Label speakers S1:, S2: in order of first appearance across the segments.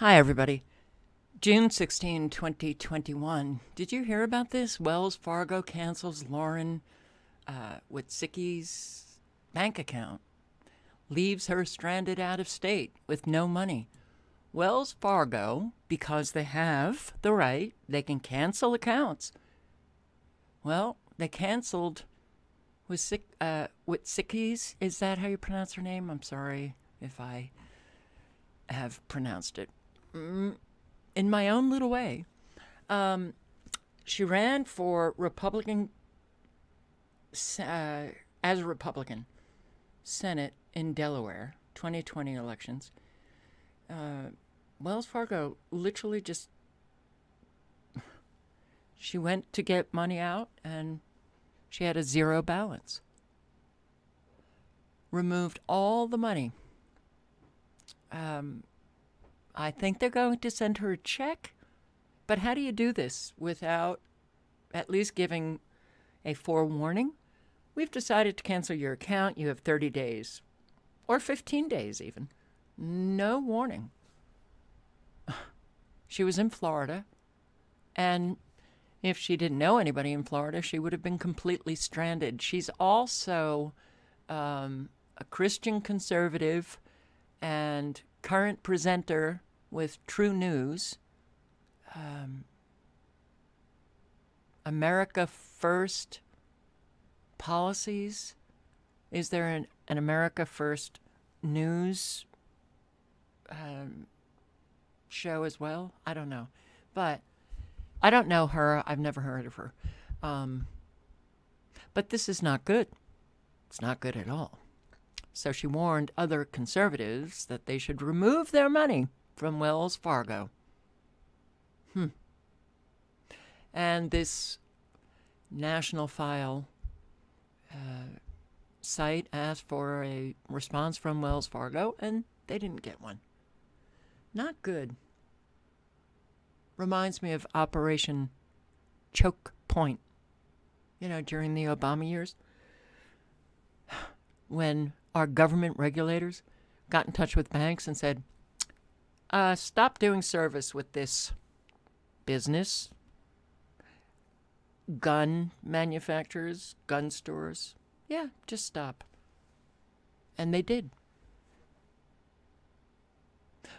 S1: Hi, everybody. June 16, 2021. Did you hear about this? Wells Fargo cancels Lauren uh, Witzicki's bank account, leaves her stranded out of state with no money. Wells Fargo, because they have the right, they can cancel accounts. Well, they canceled Wisick, uh, Witzicki's. Is that how you pronounce her name? I'm sorry if I have pronounced it in my own little way. Um, she ran for Republican uh, as a Republican Senate in Delaware, 2020 elections. Uh, Wells Fargo literally just she went to get money out and she had a zero balance. Removed all the money. Um, I think they're going to send her a check. But how do you do this without at least giving a forewarning? We've decided to cancel your account. You have 30 days, or 15 days even. No warning. She was in Florida, and if she didn't know anybody in Florida, she would have been completely stranded. She's also um, a Christian conservative and current presenter with True News. Um, America First policies? Is there an, an America First news um, show as well? I don't know. But I don't know her. I've never heard of her. Um, but this is not good. It's not good at all. So she warned other conservatives that they should remove their money from Wells Fargo. Hmm. And this National File uh, site asked for a response from Wells Fargo, and they didn't get one. Not good. Reminds me of Operation Choke Point, you know, during the Obama years, when our government regulators got in touch with banks and said, uh, stop doing service with this business gun manufacturers, gun stores. Yeah, just stop. And they did.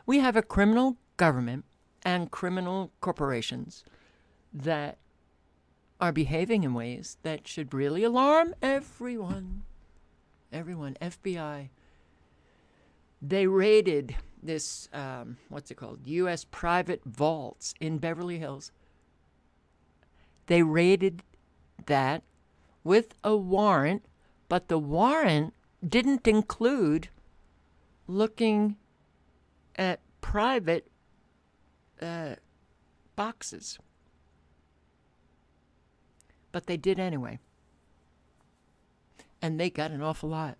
S1: We have a criminal government and criminal corporations that are behaving in ways that should really alarm everyone. Everyone, FBI. They raided this, um, what's it called? U.S. private vaults in Beverly Hills they raided that with a warrant, but the warrant didn't include looking at private uh, boxes. But they did anyway. And they got an awful lot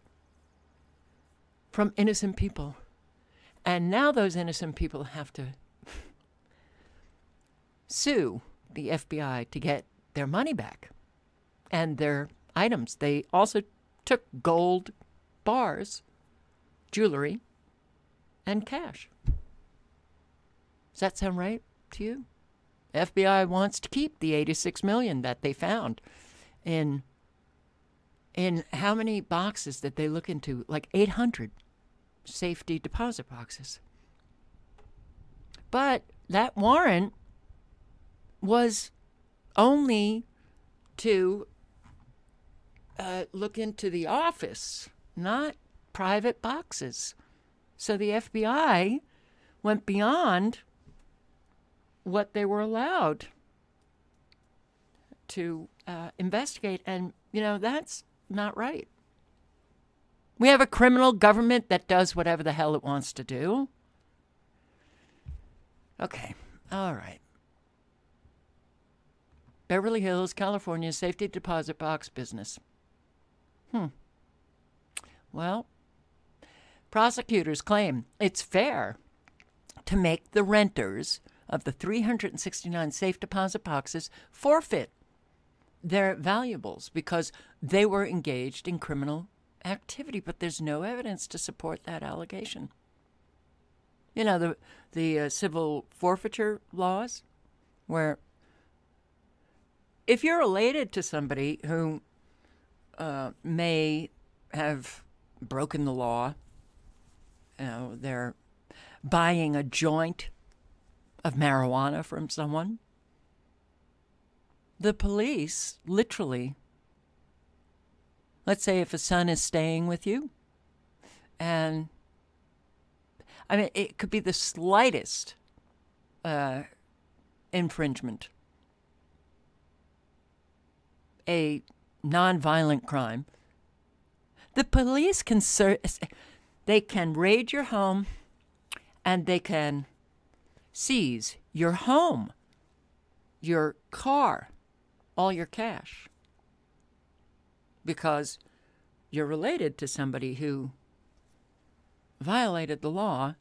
S1: from innocent people. And now those innocent people have to sue the FBI to get their money back and their items. They also took gold bars, jewelry, and cash. Does that sound right to you? FBI wants to keep the 86 million that they found in in how many boxes did they look into? Like 800 safety deposit boxes. But that warrant was only to uh, look into the office, not private boxes. So the FBI went beyond what they were allowed to uh, investigate. And, you know, that's not right. We have a criminal government that does whatever the hell it wants to do. Okay. All right. Beverly Hills, California safety deposit box business. Hmm. Well, prosecutors claim it's fair to make the renters of the 369 safe deposit boxes forfeit their valuables because they were engaged in criminal activity, but there's no evidence to support that allegation. You know the the uh, civil forfeiture laws, where if you're related to somebody who uh, may have broken the law, you know, they're buying a joint of marijuana from someone, the police literally, let's say if a son is staying with you, and I mean, it could be the slightest uh, infringement, a nonviolent crime. The police can they can raid your home, and they can seize your home, your car, all your cash, because you're related to somebody who violated the law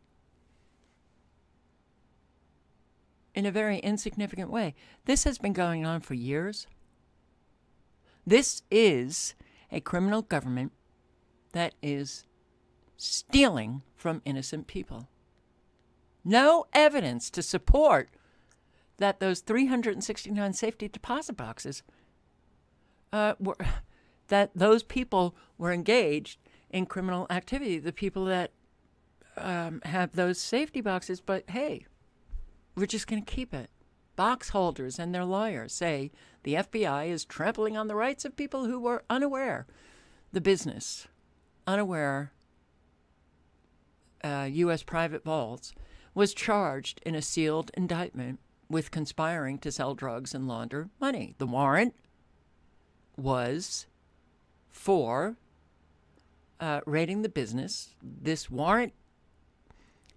S1: in a very insignificant way. This has been going on for years. This is a criminal government that is stealing from innocent people. No evidence to support that those 369 safety deposit boxes uh, were that those people were engaged in criminal activity. The people that um, have those safety boxes, but hey, we're just going to keep it. Box holders and their lawyers say the FBI is trampling on the rights of people who were unaware, the business, unaware uh, U.S. private vaults, was charged in a sealed indictment with conspiring to sell drugs and launder money. The warrant was for uh, raiding the business. This warrant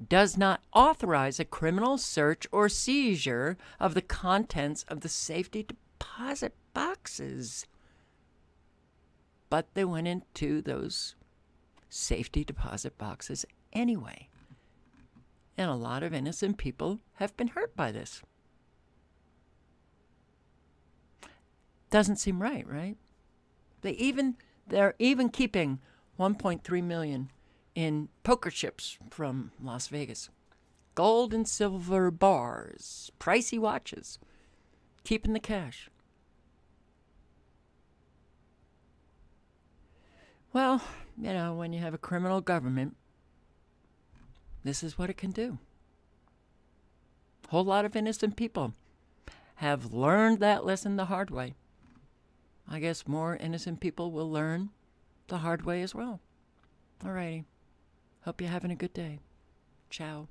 S1: does not authorize a criminal search or seizure of the contents of the safety deposit boxes. But they went into those safety deposit boxes anyway. And a lot of innocent people have been hurt by this. Doesn't seem right, right? They even they're even keeping 1.3 million in poker chips from Las Vegas. Gold and silver bars, pricey watches, keeping the cash. Well, you know, when you have a criminal government, this is what it can do. A whole lot of innocent people have learned that lesson the hard way. I guess more innocent people will learn the hard way as well. Alrighty. Hope you're having a good day. Ciao.